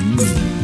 Mm.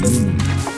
Mm.